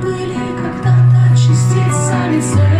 были когда-то частица лица.